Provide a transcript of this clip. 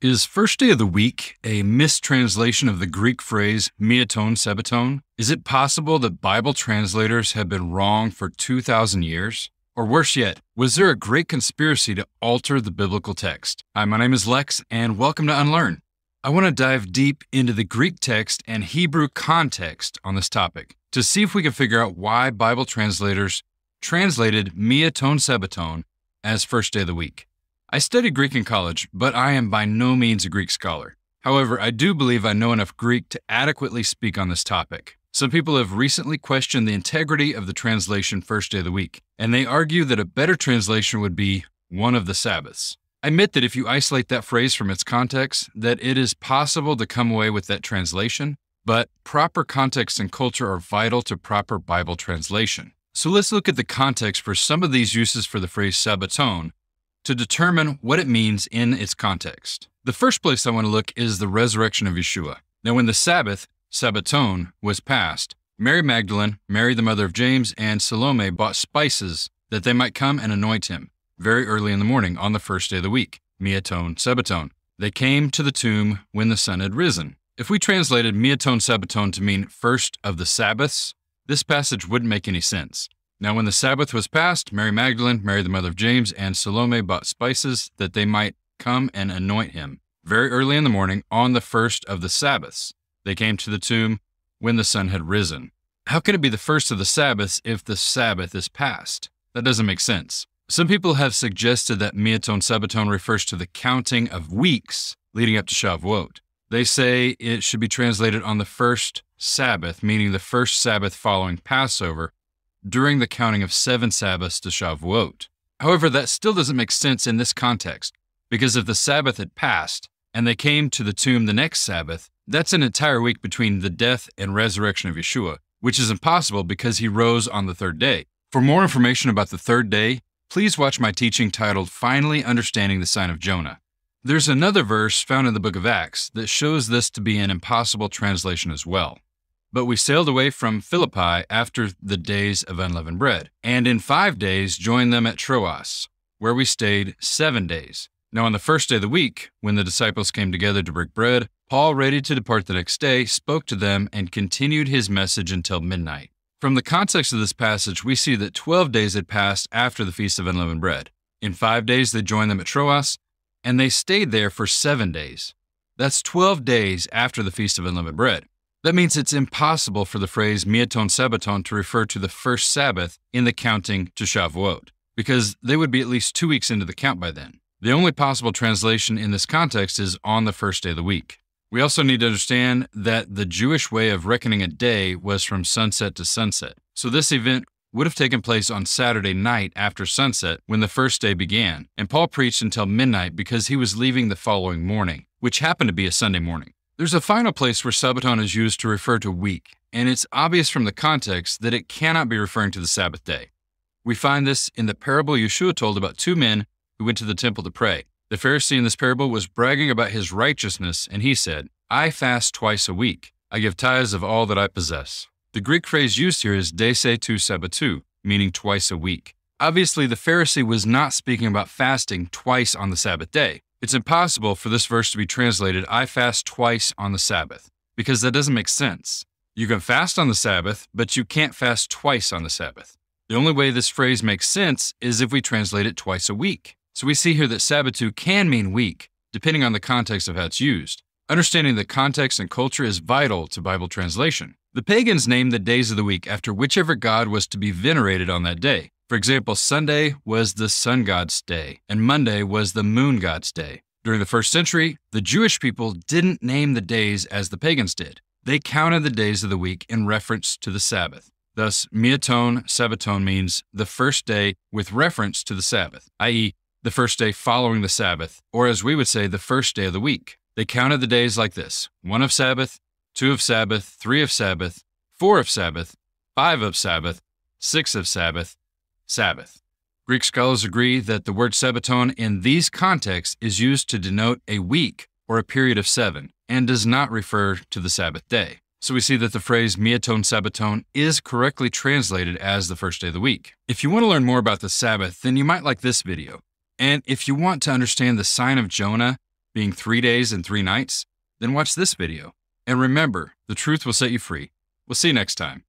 Is first day of the week a mistranslation of the Greek phrase mia ton sabbaton? Is it possible that Bible translators have been wrong for 2,000 years? Or worse yet, was there a great conspiracy to alter the biblical text? Hi, my name is Lex, and welcome to Unlearn. I want to dive deep into the Greek text and Hebrew context on this topic to see if we can figure out why Bible translators translated mia ton sabbaton as first day of the week. I studied Greek in college, but I am by no means a Greek scholar. However, I do believe I know enough Greek to adequately speak on this topic. Some people have recently questioned the integrity of the translation first day of the week, and they argue that a better translation would be one of the Sabbaths. I admit that if you isolate that phrase from its context, that it is possible to come away with that translation, but proper context and culture are vital to proper Bible translation. So let's look at the context for some of these uses for the phrase Sabbaton to determine what it means in its context. The first place I want to look is the resurrection of Yeshua. Now, when the Sabbath, Sabbaton, was passed, Mary Magdalene, Mary the mother of James, and Salome bought spices that they might come and anoint him very early in the morning on the first day of the week, Mia ton Sabbaton. They came to the tomb when the sun had risen. If we translated Mia ton Sabbaton to mean first of the Sabbaths, this passage wouldn't make any sense. Now, when the Sabbath was passed, Mary Magdalene, Mary the mother of James, and Salome bought spices that they might come and anoint him. Very early in the morning, on the first of the Sabbaths, they came to the tomb when the sun had risen. How can it be the first of the Sabbaths if the Sabbath is past? That doesn't make sense. Some people have suggested that Mia ton Sabbaton refers to the counting of weeks leading up to Shavuot. They say it should be translated on the first Sabbath, meaning the first Sabbath following Passover, during the counting of seven Sabbaths to Shavuot. However, that still doesn't make sense in this context, because if the Sabbath had passed and they came to the tomb the next Sabbath, that's an entire week between the death and resurrection of Yeshua, which is impossible because he rose on the third day. For more information about the third day, please watch my teaching titled Finally Understanding the Sign of Jonah. There's another verse found in the book of Acts that shows this to be an impossible translation as well. But we sailed away from Philippi after the days of unleavened bread, and in five days joined them at Troas, where we stayed seven days. Now, on the first day of the week, when the disciples came together to break bread, Paul, ready to depart the next day, spoke to them and continued his message until midnight. From the context of this passage, we see that 12 days had passed after the Feast of Unleavened Bread. In five days, they joined them at Troas, and they stayed there for seven days. That's 12 days after the Feast of Unleavened Bread. That means it's impossible for the phrase Mia ton Sabbaton to refer to the first Sabbath in the counting to Shavuot, because they would be at least two weeks into the count by then. The only possible translation in this context is on the first day of the week. We also need to understand that the Jewish way of reckoning a day was from sunset to sunset. So this event would have taken place on Saturday night after sunset when the first day began, and Paul preached until midnight because he was leaving the following morning, which happened to be a Sunday morning. There's a final place where Sabbaton is used to refer to week, and it's obvious from the context that it cannot be referring to the Sabbath day. We find this in the parable Yeshua told about two men who went to the temple to pray. The Pharisee in this parable was bragging about his righteousness, and he said, I fast twice a week. I give tithes of all that I possess. The Greek phrase used here is dese tu sabbatu, meaning twice a week. Obviously, the Pharisee was not speaking about fasting twice on the Sabbath day. It's impossible for this verse to be translated, I fast twice on the Sabbath, because that doesn't make sense. You can fast on the Sabbath, but you can't fast twice on the Sabbath. The only way this phrase makes sense is if we translate it twice a week. So we see here that Sabbatu can mean week, depending on the context of how it's used. Understanding the context and culture is vital to Bible translation. The pagans named the days of the week after whichever god was to be venerated on that day. For example, Sunday was the sun god's day, and Monday was the moon god's day. During the first century, the Jewish people didn't name the days as the pagans did. They counted the days of the week in reference to the Sabbath. Thus, Mia ton Sabbaton means the first day with reference to the Sabbath, i.e., the first day following the Sabbath, or as we would say, the first day of the week. They counted the days like this one of Sabbath, two of Sabbath, three of Sabbath, four of Sabbath, five of Sabbath, six of Sabbath, Sabbath. Greek scholars agree that the word sabbaton in these contexts is used to denote a week or a period of seven and does not refer to the Sabbath day. So we see that the phrase mia ton sabbaton is correctly translated as the first day of the week. If you want to learn more about the Sabbath, then you might like this video. And if you want to understand the sign of Jonah, being three days and three nights? Then watch this video. And remember, the truth will set you free. We'll see you next time.